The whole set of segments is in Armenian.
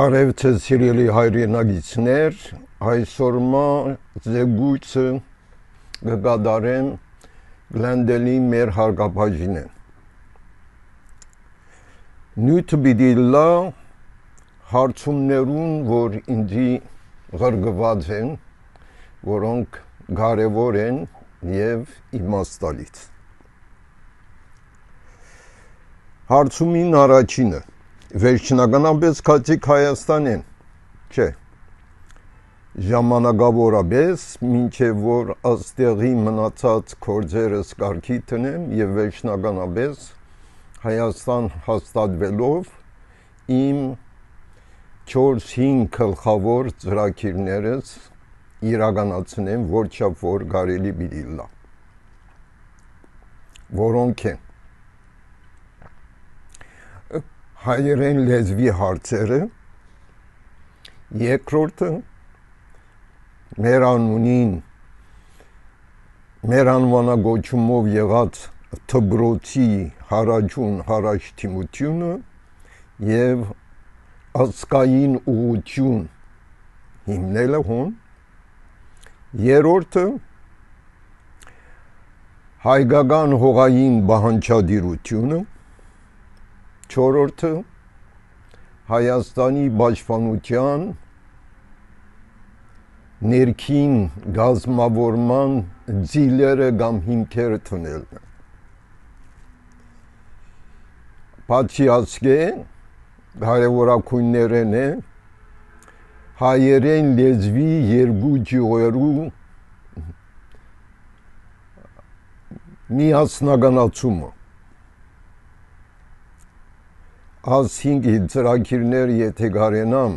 Բարև ձեզ սիրելի հայրենագիցներ, այսօր մա զեգույցը կգադարեն գլանդելի մեր հարգապաժին են։ Նույթը բիդի լա հարցումներուն, որ ինձի ғրգված են, որոնք կարևոր են եւ իմաստալից։ Հարցումին առաջինը վերջնականապես քացիկ Հայաստան են, չէ։ Ժամանակավորապես, մինչև որ աստեղի մնացած կորձերս կարգի տնեմ եւ վերջնականապես Հայաստան հաստատվելով իմ 4-5 գլխավոր ծրագիրներս իրականացնեմ, որ չափ որ կարելի պիտի լա։ Որոնք են հայերեն լեզվի հարցերը, երկրորդը մեր անունին մեր անվանագոչումով եղած Թբրոցի հարաճուն հարաճտիմությունը եւ ազգային ուղություն հիմնելը հոն երրորդը հայկական հողային բանջարդիրությունը 4-րդը Հայաստանի պաշտպանության ներքին գազմավորման ձիլերը կամ հիմքերը տնելն է։ Բացի ասկե կարևորակույններն է հայերեն լեզվի երկու ջյուղերու միասնականացումը աս 5 ծրագիրներ եթե կարենամ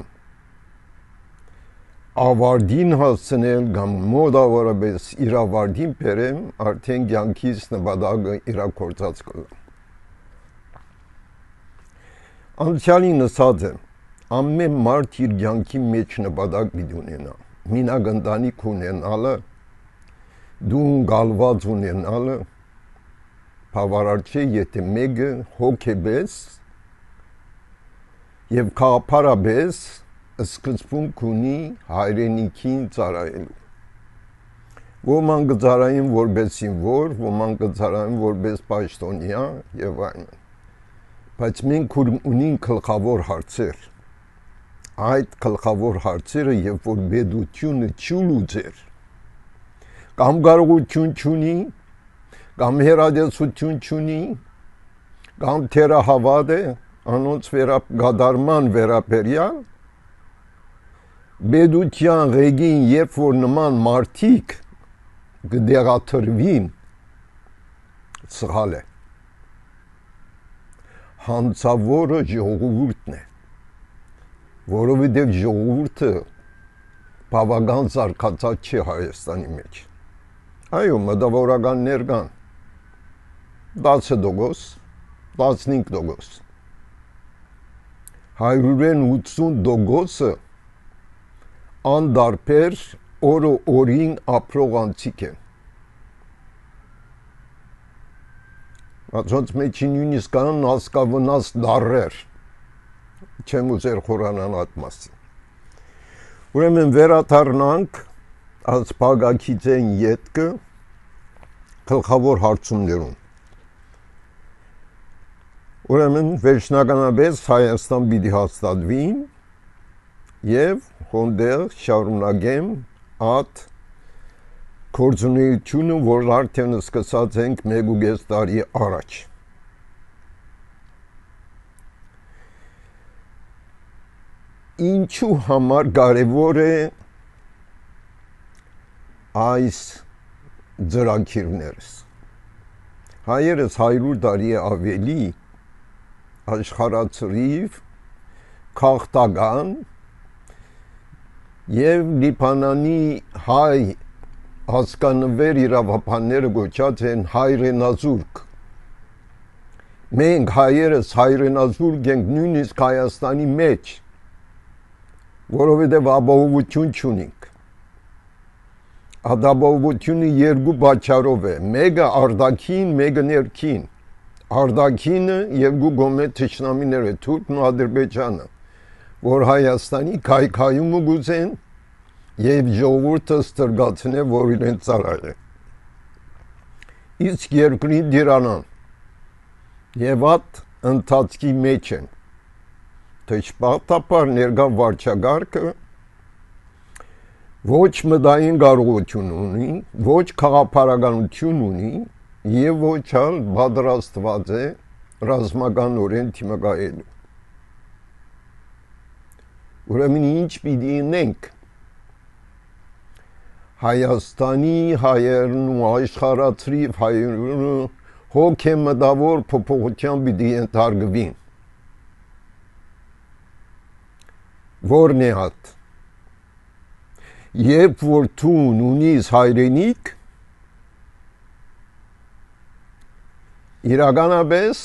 ավարդին հասցնել կամ մոդավորապես իրավարդին բերեմ արդեն կյանքից նպատակը իրակորցած կլա անցյալի նսած եմ ամեն մարդ իր կյանքի մեջ նպատակ պիտի ունենա մինակ ընտանիք ունենալը դուն գալված ունենալը բավարար չէ եթե մեկը հոգեբես եւ քաղաքարաբես սկզբունք ունի հայրենիքին ծառայելու ոման կծառային որպես զինվոր, ոման կծառային որպես պաշտոնյա եւ այլն։ Բայց մենք ունենք գլխավոր հարցեր։ Այդ գլխավոր հարցերը, երբ որ բեդությունը չուլուծեր, կամ կարողություն չունի, կամ հերադեսություն չունի, կամ թերահավատ է, անոնց վերագադարման վերաբերյալ բեդության ռեգին երբ որ նման մարտիկ գդերաթրվին սխալ է հանցավորը ժողովուրդն է որովհետև ժողովուրդը բավական զարգացած չէ Հայաստանի մեջ այո մտավորականներ կան 10 դոգոս 15 դոգոս 180%-ը անդարբեր օրը օրին ապրող անցիկ են։ Ածոնց մեջ նույնիսկ կան հասկավնաս դարեր։ Չեմ ուզեր խորանան այդ մասին։ Ուրեմն վերաթարնանք ասպագակիցեն յետքը գլխավոր հարցումներուն Ուրեմն վերջնականապես Հայաստան պիտի հաստատվի եւ հոնդեր շարունակեմ at կորձունեությունը, որ արդեն սկսած ենք 1.5 տարի առաջ։ Ինչու համար կարևոր է այս ծրագիրներս։ Հայերս 100 տարի ավելի աշխարհացրիվ քաղտական եւ Լիբանանի հայ հասկանվեր իրավապանները գոչած են հայրենազուրկ մենք հայերս հայրենազուրկ ենք նույնիսկ Հայաստանի մեջ որովհետեւ ապահովություն չունենք ադաբովությունը երկու բաճարով է մեկը արդակին մեկը ներքին Արդակինը եւ Գուգոմե Թշնամիները Թուրքն ու Ադրբեջանը որ Հայաստանի քայքայումը գուզեն եւ ժողովուրդը ստրգացնե, որ իրեն ծառայ է։ Իսկ երկրի դիրանան եւ at ընթացքի մեջ են։ Թեժպատապար ներգա վարչագարկը ոչ մտային կարողություն ունի, ոչ քաղաքապարականություն ունի եւ ոչ ալ պատրաստված է ռազմական օրեն թիմակայելու։ Ուրեմն ինչ պիտի ունենք Հայաստանի հայերն ու աշխարհացրիվ հայերն հոգեմտավոր փոփոխության պիտի ենթարկվին։ Որն է հատ երբ որ թուն ունիս հայրենիք իրականապես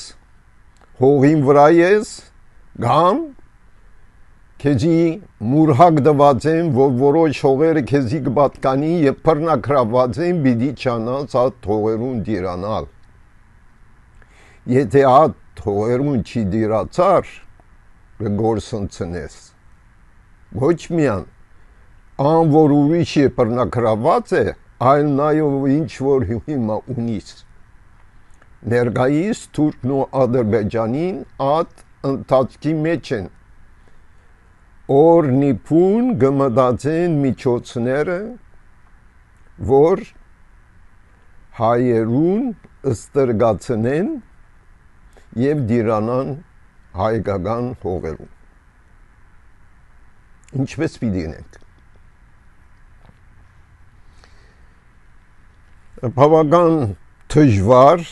հողին վրա ես գամ քեզի մուրհակ դված են որ որոշ հողերը քեզի կպատկանի եւ բռնակրաված են բիդի չանած այդ հողերուն դիրանալ եթե այդ հողերուն չի դիրացար գործընծնես ոչ միան ան որ ուրիշի բռնակրաված է, այլ նայով ինչ որ հիմա ունիս։ Ներգայիս Թուրքն ու Ադրբեջանին ատ ընթացքի մեջ են։ Օրնիփուն գմդացեն միջոցները, որ հայերուն ըստրգացնեն եւ դիրանան հայկական հողերուն։ Ինչպես պիտի ենք բավական դժվար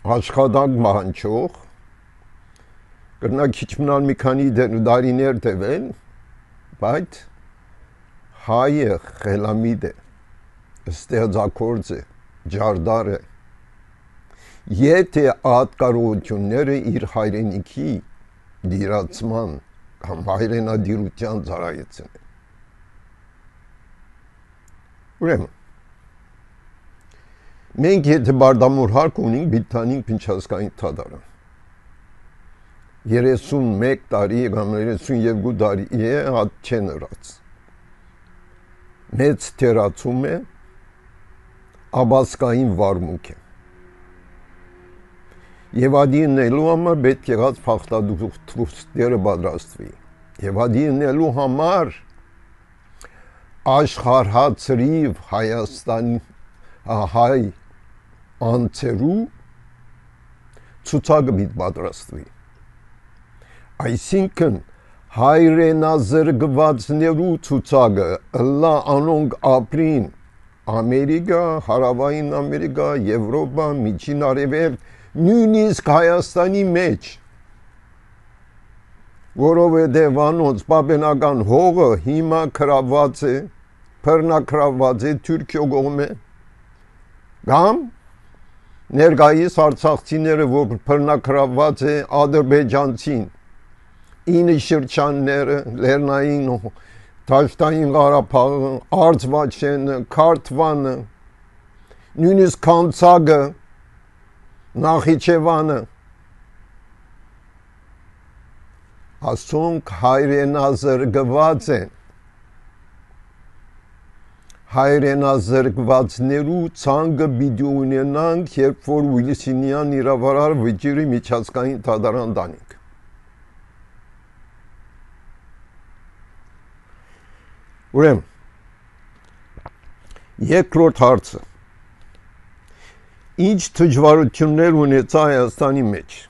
աշխատանք մահանչող կրնա քիչ մնալ մի քանի դարիներ տևել բայց հայը խելամիտ է ստեղծագործ է ջարդար է եթե ատ կարողությունները իր հայրենիքի դիրացման կամ հայրենադիրության ծառայեցին ուրեմն Մենք եթե բարդամոր հարկ ունենք բիթանին փնչասկային թադարան 31 տարի կամ 32 տարի է հատ չեն ըրած մեծ թերացում է աբասկային վարմունք է եւ ադինելու համար պետք եղած փախտադուստերը պատրաստվի եւ ադինելու համար աշխարհացրիվ Հայաստան հայ անցերու ցուցակը մի պատրաստվի այսինքն հայրենազրկվածներու ցուցակը լա անոնք ապրին ամերիկա հարավային ամերիկա եվրոպա միջին արևելք նույնիսկ հայաստանի մեջ որովհետև անոնց պապենական հողը հիմա քրաված է բռնակրաված է Թուրքիո կողմը կամ ներկայիս արցախցիները, որ բռնակրաված է ադրբեջանցին, ինը շրջանները, Լեռնային Դաշտային Ղարաբաղը, Արցվաչենը, Քարթվանը, նույնիսկ Քանցագը, Նախիջևանը ասոնք հայրենազրկված են հայրենազրկվածներու ցանկը պիտի ունենանք, երբ որ Ուիլիսինյան իրավարար վճիրի միջազգային դատարան տանենք։ Ուրեմն երկրորդ հարցը. Ինչ դժվարություններ ունեցա Հայաստանի մեջ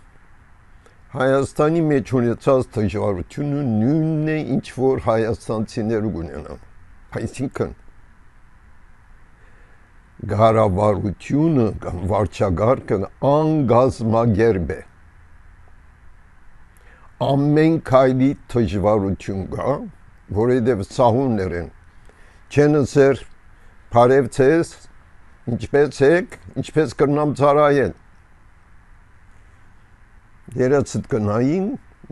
Հայաստանի մեջ ունեցած դժվարությունը նույնն է ինչ որ հայաստանցիները ունենան այսինքն գարավարությունը կամ վարչագարկը անգազմագերբ է ամեն քայլի դժվարություն կա որովհետև սահուններ են չեն ասեր բարև ցես ինչպես եք ինչպես կրնամ ծարայել երացդ կնային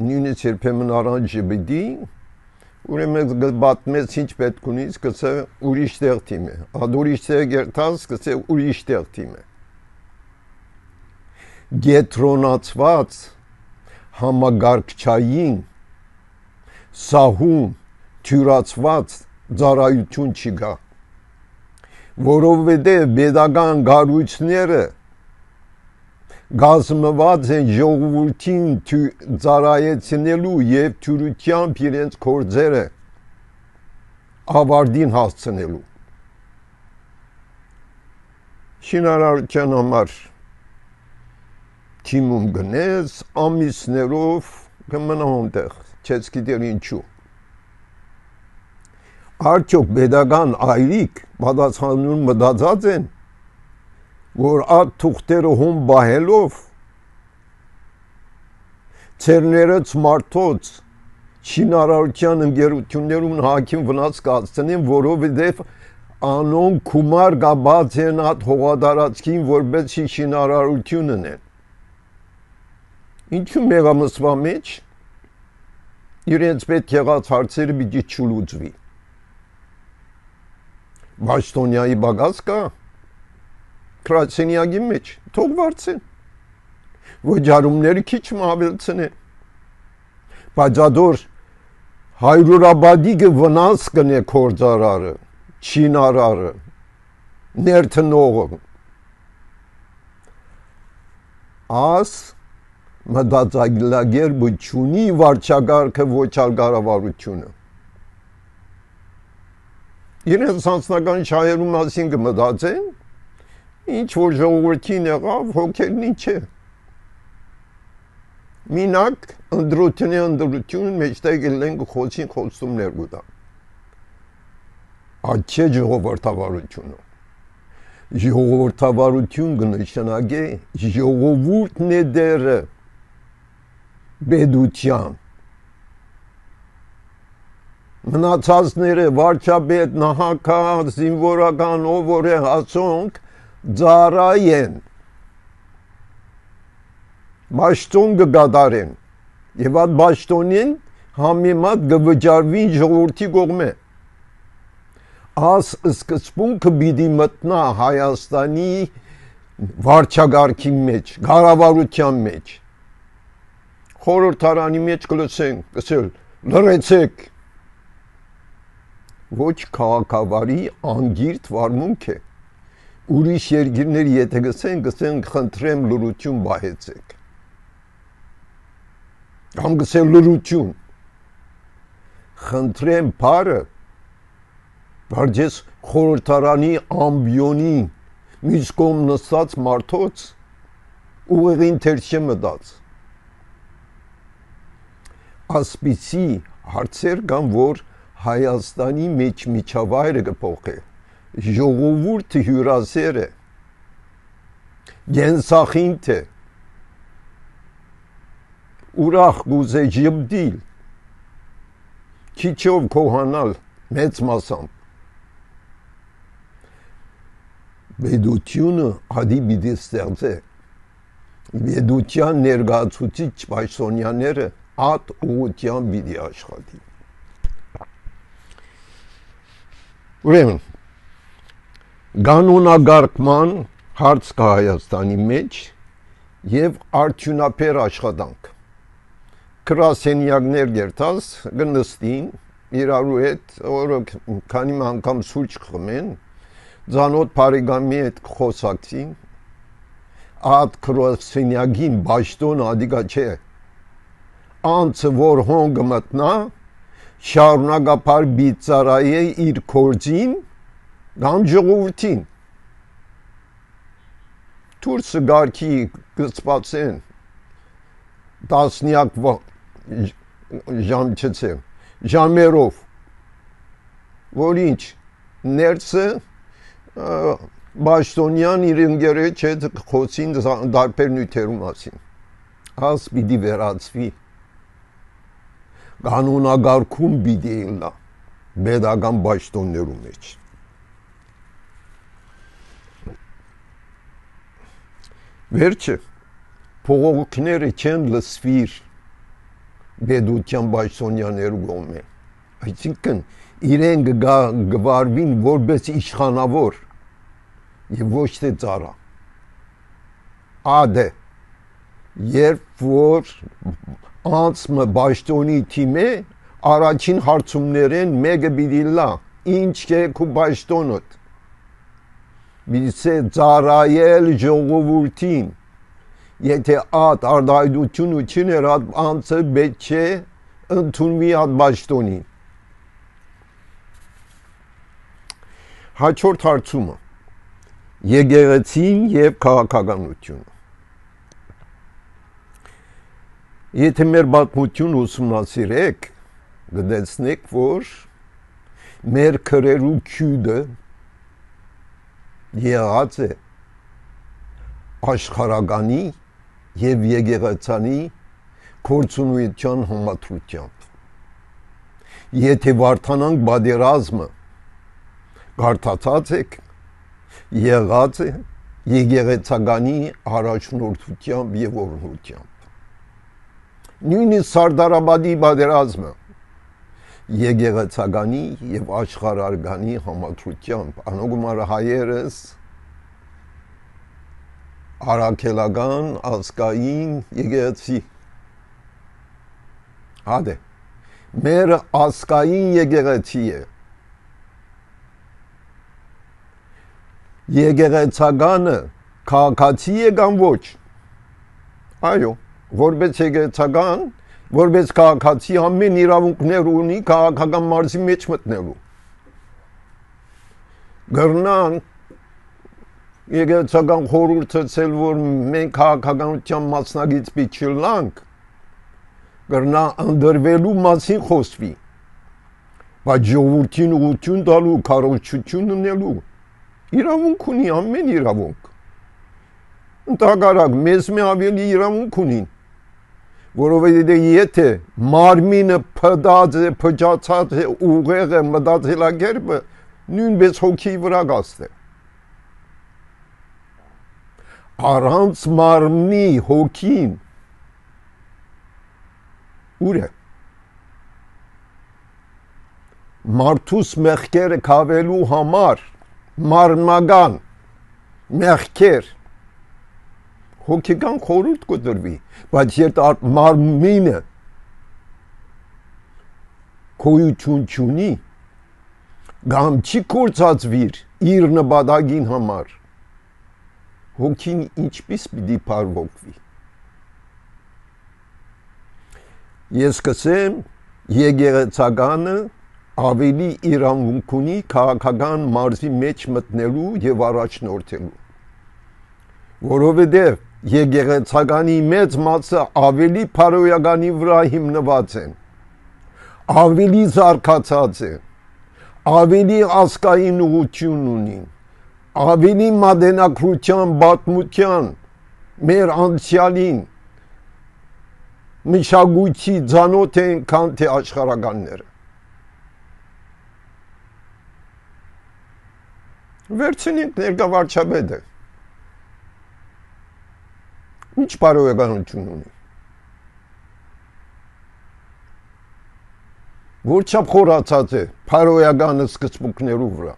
նույնիսկ երբեմն առանջը բդի ուրեմն պատմեց ինչ պետք ունի, սկսե ուրիշ տեղ թիմ է։ Ադորիշ տեղ գերտած սկսե ուրիշ տեղ թիմ է։ Գետրոնացված համագարկչային սահում թյուրացված ծառայություն չի գա որովհետև pedagogan գարույցները գազմված են ժողովրդին ծառայեցնելու եւ թյուրությամբ իրենց կորձերը ավարտին հասցնելու շինարարության համար թիմում գնես ամիսներով կմնա այնտեղ չես գիտեր ինչու արդյոք pedagogan այրիկ պատասխանուն մտածած են որ այդ թուղթերը հում բահելով ցերներց մարդոց շինարարության ընկերություններում հակին վնաս կացնեն, որովհետև անոն կումար գաբած են այդ հողադարածքին որպես շինարարությունն են։ Ինչու մեղամսվա մեջ? Իրենց պետք եղած հարցերը պիտի չլուծվի։ Բաշտոնյայի բագաս կա քրացենիագի մեջ թող վարձեն ոչարումները քիչ մավելցնեն բայց ադոր հայրուրաբադիգը վնաս կնե կորձարարը չինարարը ներտնողը աս մտածագլագեր բուչունի վարչագարքը ոչալ կառավարությունը իրենց անձնական շահերու մասին կմտածեն ինչ որ ժողովրդին եղավ հոգերն ինչ է մինակ ընդրությունի ընդրություն մեջտեղ ելնեն խոսին խոսումներ գուտա այդ չէ ժողովրդավարությունը ժողովրդավարություն կնշանակե ժողովուրդն է դերը բեդության մնացածները վարչապետ նահակա զինվորական ով որ է հասոնք ծառայեն մաշտոն կգադարեն եւ այդ մաշտոնին համեմատ կվճարվի ժողովրդի կողմէ աս սկզբունքը պիտի մտնա Հայաստանի վարչագարքի մեջ, ղարավարության մեջ։ Խորհրդարանի մեջ կլսեն, կսել, լրեցեք։ Ոչ քաղաքավարի անգիրտ վարմունք է ուրիշ երկիրներ եթե գսեն, գսեն խնդրեմ լրություն բահեցեք։ Կամ գսեն լրություն։ Խնդրեմ բարը Վարջես խորհրդարանի ամբիոնի մյուս կողմ նստած մարդոց ուղեղին թերչե մտած ասպիցի հարցեր կան որ Հայաստանի մեջ միջավայրը կփոխի ժողովուրդը հյուրասեր է գենսախինդ է ուրախ գուզե ջիբդիլ քիչով կողանալ մեծ մասամբ Բեդությունը հադի բիդի ստեղծե Բեդության ներգացուցիչ Պաշտոնյաները ատ ուղության բիդի աշխատի Ուրեմն կանոնագարկման հարց կա Հայաստանի մեջ եւ արդյունաբեր աշխատանք կրասենյակներ գերտած գնստին իրարու հետ օրը քանի անգամ սուրճ խմեն ցանոթ բարեկամի հետ խոսակցին ատ կրասենյակին ճշտոն ադիգա չէ անցը որ հոնգ մտնա շարունակապար բիծարայե իր կորձին կամ ժողովրդին Թուրսը գարքի գծպացեն տասնյակ ժամ չցե ժամերով որ ինչ ներսը Բաշտոնյան իր ընկերը չէ խոսին դարբեր նյութերու մասին աս պիտի վերածվի կանոնագարքում պիտի լա բեդական բաշտոններու մեջ Վերջը փողոքները չեն լսվիր բեդության բայսոնյաներու գոմե այսինքն իրեն գվարվին որպես իշխանավոր եւ ոչ թե ծառա ադե երբ որ անցմը բայստոնի թիմե առաջին հարցումներեն մեկը պիտի լա ինչ է քու ճշտոնոտ միցե ծառայել ժողովրդին եթե ատ արդայդությունը չներ անցը պետք է ընդունվի այդ ճշտոնին Հաջորդ հարցումը. Եկեղեցին եւ քաղաքականությունը Եթե մեր պատմություն ուսումնասիրեք, գտեցնեք, որ մեր քրերու քյուդը եղած է աշխարականի եւ եգեգացանի կորցունության համատրությամբ։ Եթե վարթանանք բادرազմը գարտացած եք եղած է եգեգեցականի առաջնորդությամբ եւ օրհնությամբ։ Նույնիսկ Սարդարաբադի բادرազմը եկեղեցականի եւ աշխարհարգանի համատրությամբ անոգումար հայերս արաքելական ասկային եկեղեցի հադե մեր ասկային եկեղեցի է եկեղեցականը քաղաքացի է կամ ոչ այո որպես եկեղեցական որպես քաղաքացի ամեն իրավունքներ ունի քաղաքական մարզի մեջ մտնելու գրնան եկեղեցական խորհուրդը ցել որ մենք քաղաքականության մասնագիծ պիչլանք գրնա ընդրվելու մասին խոսվի բայց ժողովրդին ուղություն տալու քարոզչություն ունելու Իրավունք ունի ամեն իրավունք։ Ընդհանրակ մեզ մի ավելի իրավունք ունին, որովհետեւ եթե մարմինը փդած է, փճացած է, ուղեղ է, մտածելակերպը նույնպես հոգի վրա գաստ է։ Առանց մարմնի հոգին ուր է մարդուս մեղքերը կավելու համար մարմագան մեղքեր հոգեկան խորուրդ կդրվի բայց երբ մարմինը կոյություն չունի գամ չի կործածվիր իր նպատակին համար հոգին ինչպես պիտի բարվոքվի ես կսեմ եկեղեցականը ավելի իրավունք ունի քաղաքական մարզի մեջ մտնելու եւ առաջնորդելու որովհետեւ եկեղեցականի մեծ մասը ավելի փարոյականի վրա հիմնված են ավելի զարգացած է ավելի ասկային ուղություն ունին ավելի մադենակրության բատմության մեր անցյալին մշակույթի ցանոթ են քան թե աշխարհականները Վերցնենք ներկա վարչապետը։ Ինչ բարոյականություն ունի։ Որ չափ խորացած է բարոյականը սկզբունքներու վրա։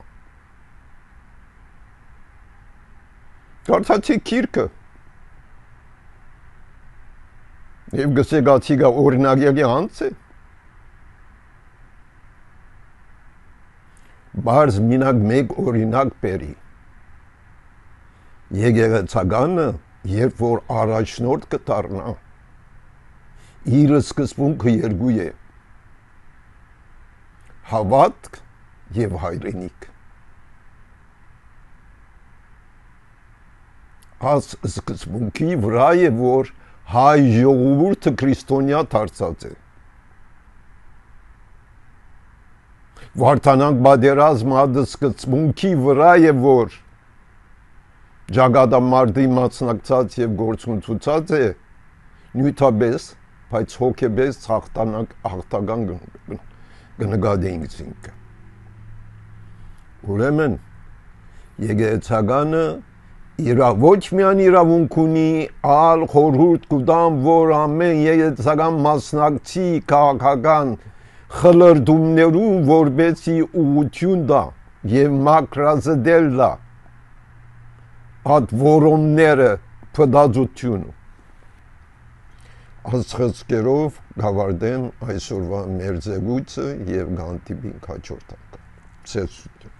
Կարծացի քիրքը Եվ գսեգացի գա օրինակի անց է բարձ մինակ մեկ օրինակ բերի եկեղեցականը երբ որ առաջնորդ կդառնա իր սկզբունքը երկու է. հավատք եւ հայրենիք աս սկզբունքի վրա է որ հայ ժողովուրդը քրիստոնյա դարձած է Վարդանանք բادرազմը ադ սկզբունքի վրա է որ ճակատամարտի մասնակցած եւ գործունեացած է նյութաբես, բայց հոգեբես հաղթանակ հաղթական կնկատեինք ինքը։ Ուրեմն եկեղեցականը իրա ոչ միայն իրավունք ունի ալ խորհուրդ կուտամ որ ամեն եկեղեցական մասնակցի քաղաքական խլրդումներում որբեցի ուղություն դա եւ մակրազդել դա այդ որոնները փդածությունը աստղծկերով գավարդեն այսօրվա մեր ձևույթը եւ գանտիբին քաջորդ անգամ ցեցություն